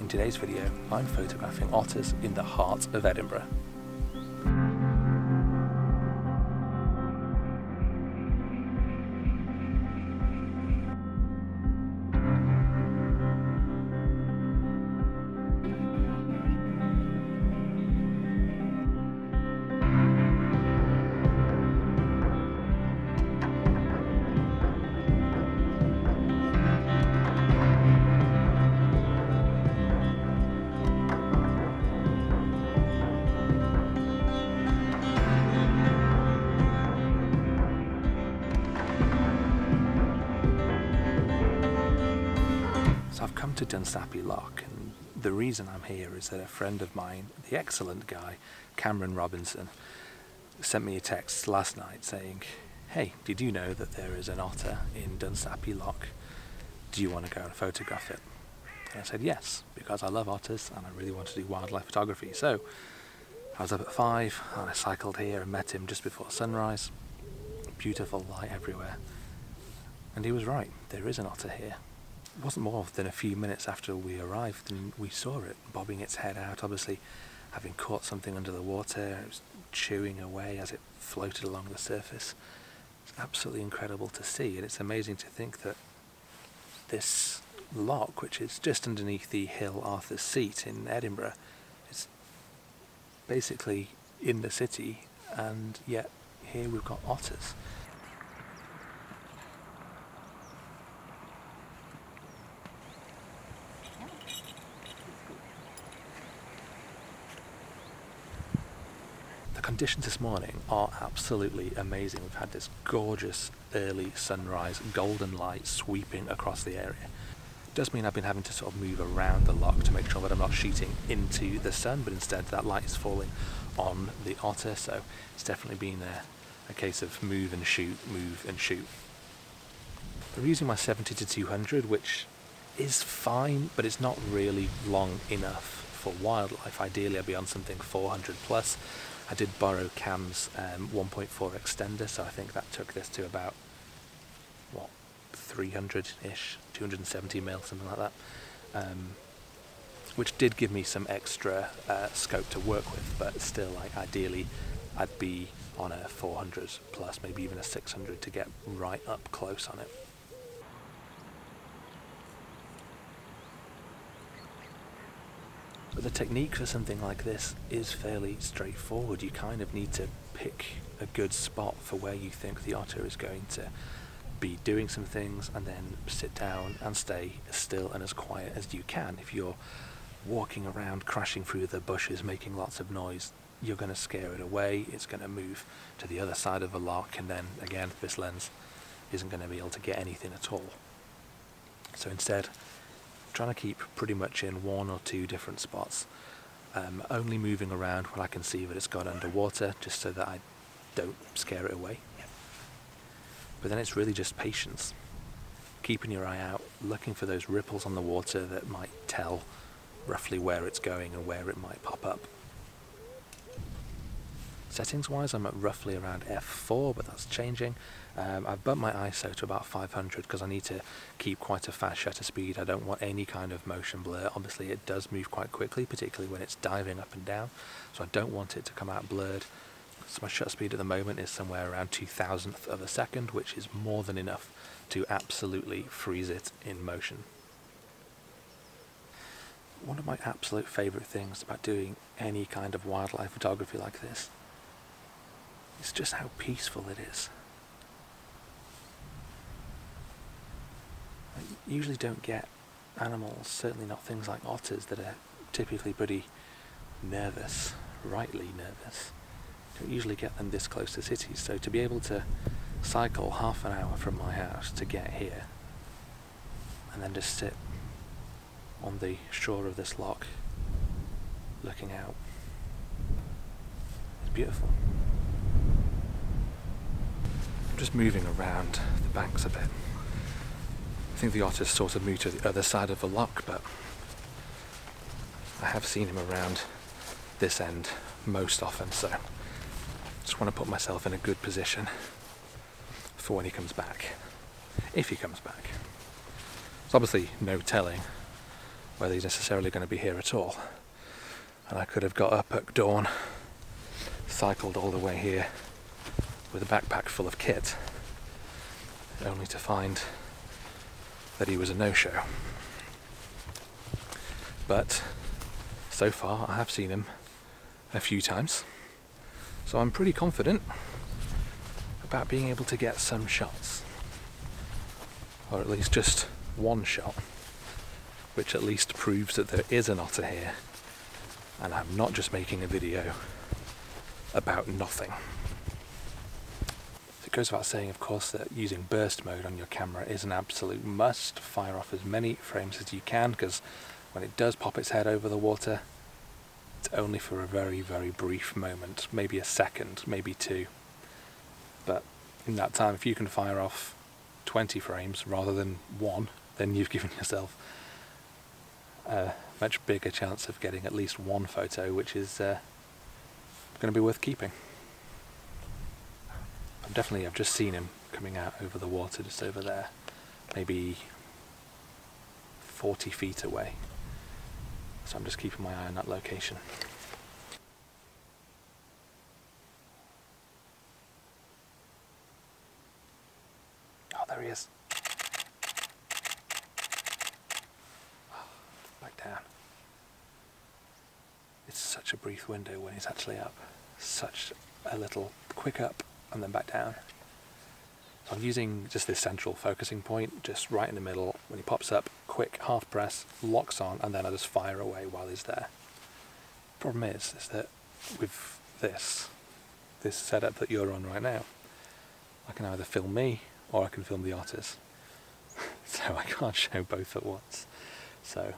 In today's video, I'm photographing otters in the heart of Edinburgh. Dunsapie Loch, and the reason I'm here is that a friend of mine, the excellent guy, Cameron Robinson, sent me a text last night saying, Hey, did you know that there is an otter in Dunsapie Loch? Do you want to go and photograph it? And I said yes, because I love otters and I really want to do wildlife photography. So I was up at five and I cycled here and met him just before sunrise. Beautiful light everywhere. And he was right, there is an otter here. It wasn't more than a few minutes after we arrived and we saw it bobbing its head out, obviously having caught something under the water. It was chewing away as it floated along the surface. It's absolutely incredible to see, and it's amazing to think that this loch, which is just underneath the hill Arthur's Seat in Edinburgh, is basically in the city, and yet here we've got otters. Conditions this morning are absolutely amazing. We've had this gorgeous early sunrise, golden light sweeping across the area. It does mean I've been having to sort of move around the loch to make sure that I'm not shooting into the sun, but instead that light is falling on the otter, so it's definitely been a, a case of move and shoot, move and shoot. I'm using my 70 to 200, which is fine, but it's not really long enough for wildlife. Ideally, I'd be on something 400 plus. I did borrow Cam's um, 1.4 extender, so I think that took this to about what 300-ish, 270 mil, something like that. Um, which did give me some extra uh, scope to work with, but still, like ideally, I'd be on a 400 plus, maybe even a 600 to get right up close on it. But the technique for something like this is fairly straightforward. You kind of need to pick a good spot for where you think the otter is going to be doing some things and then sit down and stay as still and as quiet as you can. If you're walking around crashing through the bushes making lots of noise, you're going to scare it away. It's going to move to the other side of the loch and then again this lens isn't going to be able to get anything at all. So instead trying to keep pretty much in one or two different spots. Um, only moving around when I can see that it's got underwater, just so that I don't scare it away. But then it's really just patience. Keeping your eye out, looking for those ripples on the water that might tell roughly where it's going and where it might pop up. Settings wise, I'm at roughly around f4, but that's changing. Um, I've bumped my ISO to about 500 because I need to keep quite a fast shutter speed. I don't want any kind of motion blur. Obviously, it does move quite quickly, particularly when it's diving up and down, so I don't want it to come out blurred. So my shutter speed at the moment is somewhere around 2000th of a second, which is more than enough to absolutely freeze it in motion. One of my absolute favourite things about doing any kind of wildlife photography like this it's just how peaceful it is. I usually don't get animals, certainly not things like otters, that are typically pretty nervous, rightly nervous. Don't usually get them this close to cities, so to be able to cycle half an hour from my house to get here and then just sit on the shore of this loch looking out is beautiful. I'm just moving around the banks a bit. I think the otter's sort of moved to the other side of the loch, but I have seen him around this end most often, so just want to put myself in a good position for when he comes back, if he comes back. There's obviously no telling whether he's necessarily going to be here at all. And I could have got up at dawn, cycled all the way here with a backpack full of kit, only to find that he was a no-show. But so far I have seen him a few times, so I'm pretty confident about being able to get some shots, or at least just one shot, which at least proves that there is an otter here, and I'm not just making a video about nothing. Goes without saying, of course, that using burst mode on your camera is an absolute must. Fire off as many frames as you can, because when it does pop its head over the water, it's only for a very, very brief moment, maybe a second, maybe two. But in that time, if you can fire off 20 frames rather than one, then you've given yourself a much bigger chance of getting at least one photo, which is uh, going to be worth keeping. I'm definitely, I've just seen him coming out over the water just over there, maybe 40 feet away. So I'm just keeping my eye on that location. Oh, there he is. Back down. It's such a brief window when he's actually up. Such a little quick up and then back down. So I'm using just this central focusing point, just right in the middle. When he pops up, quick half press, locks on, and then I just fire away while he's there. Problem is, is that with this, this setup that you're on right now, I can either film me or I can film the otters. so I can't show both at once. So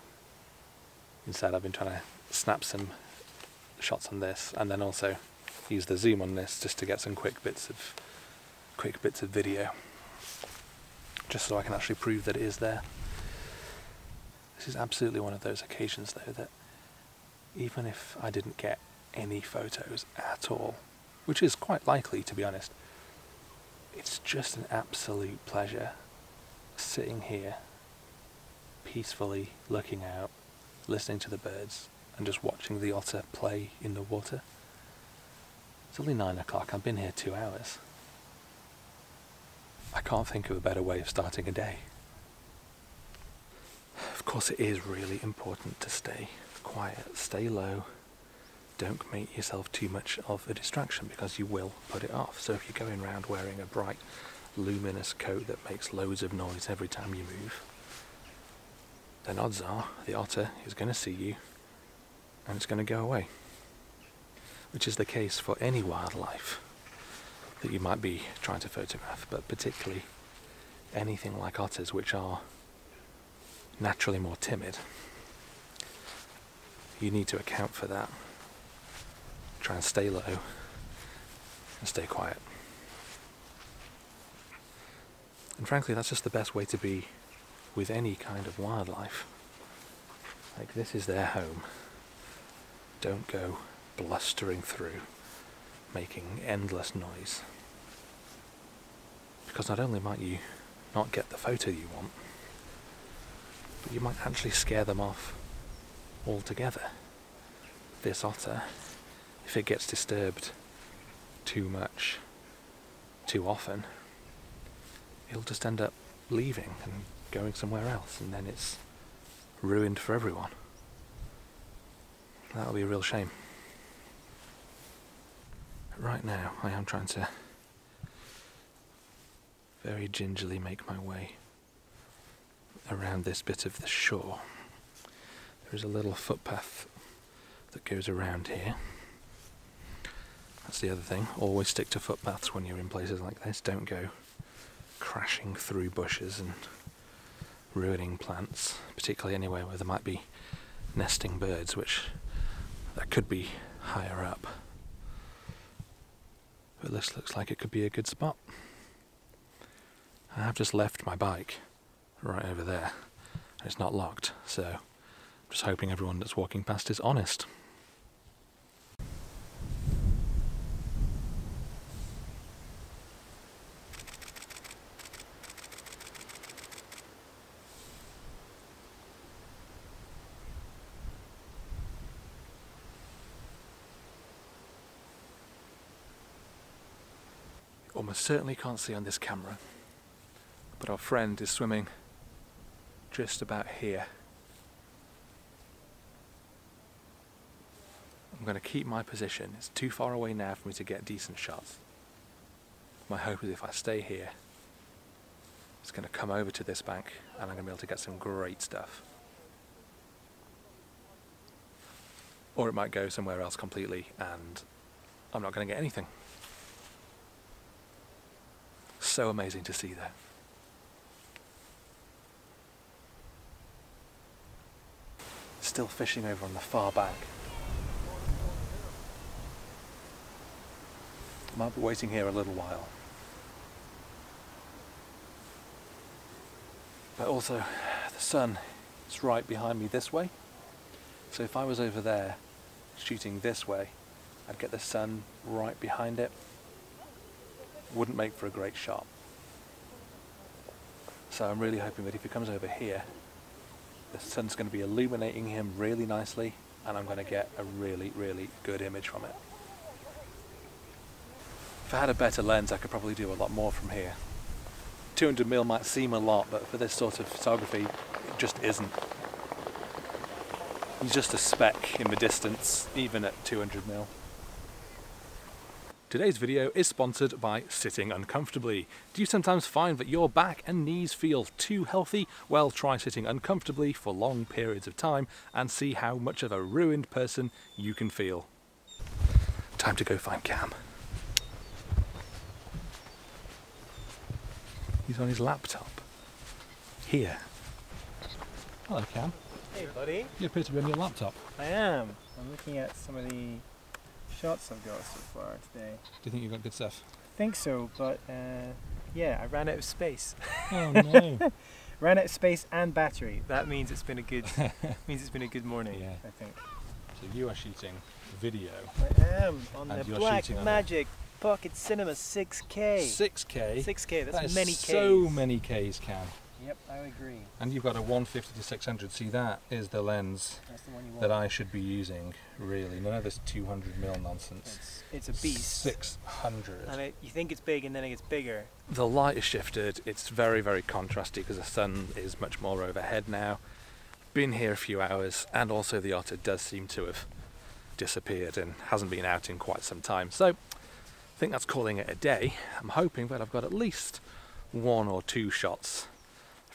instead I've been trying to snap some shots on this and then also use the zoom on this just to get some quick bits of quick bits of video just so I can actually prove that it is there. This is absolutely one of those occasions though that even if I didn't get any photos at all, which is quite likely to be honest, it's just an absolute pleasure sitting here peacefully looking out, listening to the birds and just watching the otter play in the water. It's only nine o'clock, I've been here two hours. I can't think of a better way of starting a day. Of course, it is really important to stay quiet, stay low, don't make yourself too much of a distraction because you will put it off. So, if you're going around wearing a bright, luminous coat that makes loads of noise every time you move, then odds are the otter is going to see you and it's going to go away. Which is the case for any wildlife that you might be trying to photograph, but particularly anything like otters, which are naturally more timid. You need to account for that. Try and stay low and stay quiet. And frankly, that's just the best way to be with any kind of wildlife. Like, this is their home. Don't go blustering through, making endless noise. Because not only might you not get the photo you want, but you might actually scare them off altogether. This otter, if it gets disturbed too much, too often, it'll just end up leaving and going somewhere else, and then it's ruined for everyone. That'll be a real shame. Right now, I am trying to very gingerly make my way around this bit of the shore. There is a little footpath that goes around here. That's the other thing. Always stick to footpaths when you're in places like this. Don't go crashing through bushes and ruining plants, particularly anywhere where there might be nesting birds, which that could be higher up. But this looks like it could be a good spot. I have just left my bike right over there. It's not locked, so I'm just hoping everyone that's walking past is honest. Certainly can't see on this camera, but our friend is swimming just about here. I'm going to keep my position. It's too far away now for me to get decent shots. My hope is if I stay here, it's going to come over to this bank and I'm going to be able to get some great stuff. Or it might go somewhere else completely and I'm not going to get anything. So amazing to see that. Still fishing over on the far bank. Might be waiting here a little while. But also, the sun is right behind me this way. So if I was over there shooting this way, I'd get the sun right behind it. Wouldn't make for a great shot. So I'm really hoping that if he comes over here, the sun's going to be illuminating him really nicely and I'm going to get a really, really good image from it. If I had a better lens, I could probably do a lot more from here. 200 mil might seem a lot, but for this sort of photography, it just isn't. He's just a speck in the distance, even at 200 mil. Today's video is sponsored by Sitting Uncomfortably. Do you sometimes find that your back and knees feel too healthy? Well, try sitting uncomfortably for long periods of time and see how much of a ruined person you can feel. Time to go find Cam. He's on his laptop. Here. Hello, Cam. Hey, buddy. You appear to be on your laptop. I am. I'm looking at some of the shots I've got so far today. Do you think you've got good stuff? I think so, but uh, yeah, I ran out of space. Oh no. ran out of space and battery. That means it's been a good means it's been a good morning. Yeah. I think. so you are shooting video. I am on the Black Magic Pocket Cinema 6K. 6K. 6K. That's That many Ks. so many Ks, Cam. Yep, I agree. And you've got a 150 to 600. See, that is the lens That's the one you want. that I should be using. Really, none of this 200 mil nonsense. It's, it's a beast. 600. And it, you think it's big, and then it gets bigger. The light is shifted. It's very, very contrasty because the sun is much more overhead now. Been here a few hours, and also the otter does seem to have disappeared and hasn't been out in quite some time. So, I think that's calling it a day. I'm hoping that I've got at least one or two shots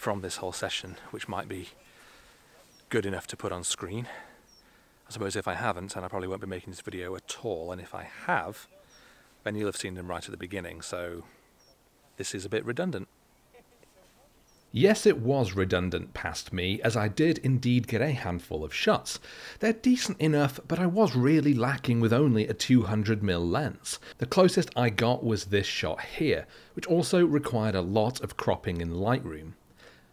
from this whole session, which might be good enough to put on screen. I suppose if I haven't, and I probably won't be making this video at all, and if I have, then you'll have seen them right at the beginning, so this is a bit redundant. Yes, it was redundant past me, as I did indeed get a handful of shots. They're decent enough, but I was really lacking with only a 200mm lens. The closest I got was this shot here, which also required a lot of cropping in Lightroom.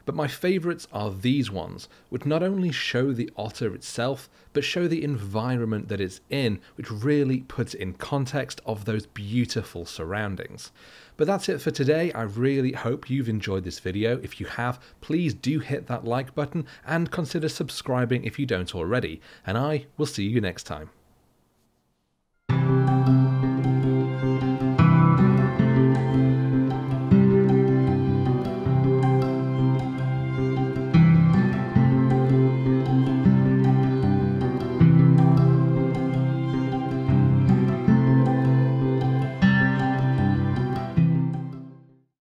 But my favourites are these ones, which not only show the otter itself, but show the environment that it's in, which really puts it in context of those beautiful surroundings. But that's it for today. I really hope you've enjoyed this video. If you have, please do hit that like button and consider subscribing if you don't already. And I will see you next time.